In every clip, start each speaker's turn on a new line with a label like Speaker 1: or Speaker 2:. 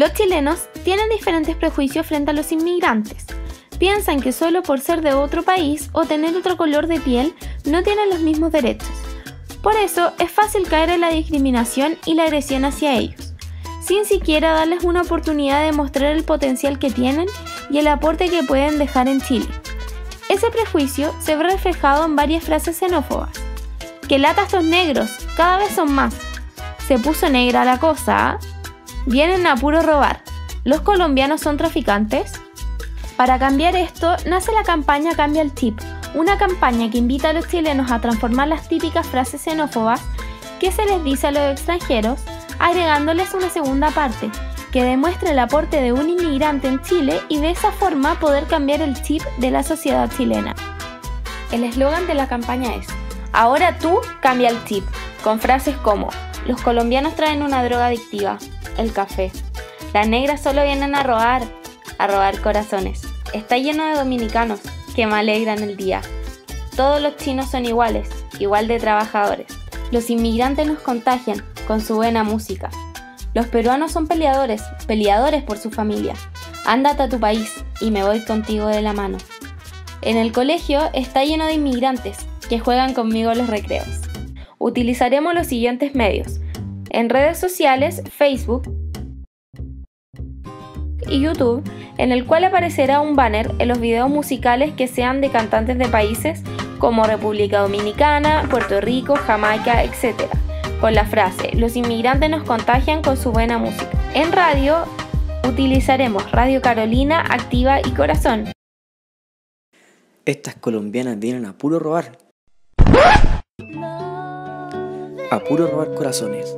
Speaker 1: Los chilenos tienen diferentes prejuicios frente a los inmigrantes. Piensan que solo por ser de otro país o tener otro color de piel no tienen los mismos derechos. Por eso es fácil caer en la discriminación y la agresión hacia ellos, sin siquiera darles una oportunidad de mostrar el potencial que tienen y el aporte que pueden dejar en Chile. Ese prejuicio se ve reflejado en varias frases xenófobas. Que lata estos negros, cada vez son más. Se puso negra la cosa, ¿ah? Vienen a puro robar. ¿Los colombianos son traficantes? Para cambiar esto, nace la campaña Cambia el Chip, una campaña que invita a los chilenos a transformar las típicas frases xenófobas que se les dice a los extranjeros, agregándoles una segunda parte, que demuestra el aporte de un inmigrante en Chile y de esa forma poder cambiar el chip de la sociedad chilena. El eslogan de la campaña es, ahora tú cambia el chip, con frases como, los colombianos traen una droga adictiva, el café. Las negras solo vienen a robar, a robar corazones. Está lleno de dominicanos que me alegran el día. Todos los chinos son iguales, igual de trabajadores. Los inmigrantes nos contagian con su buena música. Los peruanos son peleadores, peleadores por su familia. Ándate a tu país y me voy contigo de la mano. En el colegio está lleno de inmigrantes que juegan conmigo los recreos. Utilizaremos los siguientes medios. En redes sociales, Facebook y YouTube, en el cual aparecerá un banner en los videos musicales que sean de cantantes de países como República Dominicana, Puerto Rico, Jamaica, etc con la frase Los inmigrantes nos contagian con su buena música. En radio utilizaremos Radio Carolina, Activa y Corazón.
Speaker 2: Estas colombianas vienen a puro robar. A puro robar corazones.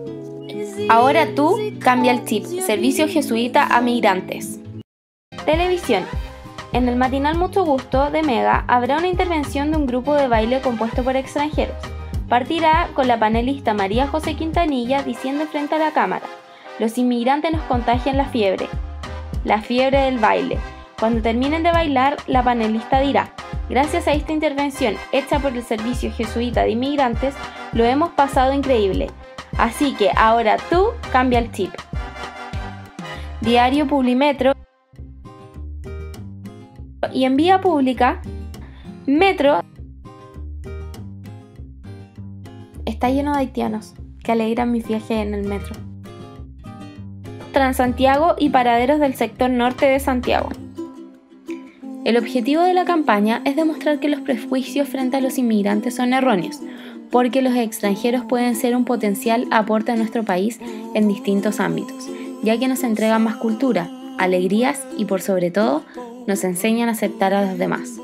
Speaker 1: Ahora tú cambia el chip. Servicio jesuita a migrantes. Televisión. En el matinal Mucho Gusto de Mega habrá una intervención de un grupo de baile compuesto por extranjeros. Partirá con la panelista María José Quintanilla diciendo frente a la cámara, los inmigrantes nos contagian la fiebre, la fiebre del baile. Cuando terminen de bailar, la panelista dirá, gracias a esta intervención hecha por el Servicio Jesuita de Inmigrantes, lo hemos pasado increíble. Así que ahora tú cambia el chip. Diario Publimetro y en vía pública, Metro está lleno de haitianos que alegran mi viaje en el metro. Transantiago y paraderos del sector norte de Santiago. El objetivo de la campaña es demostrar que los prejuicios frente a los inmigrantes son erróneos, porque los extranjeros pueden ser un potencial aporte a nuestro país en distintos ámbitos, ya que nos entregan más cultura, alegrías y por sobre todo nos enseñan a aceptar a los demás.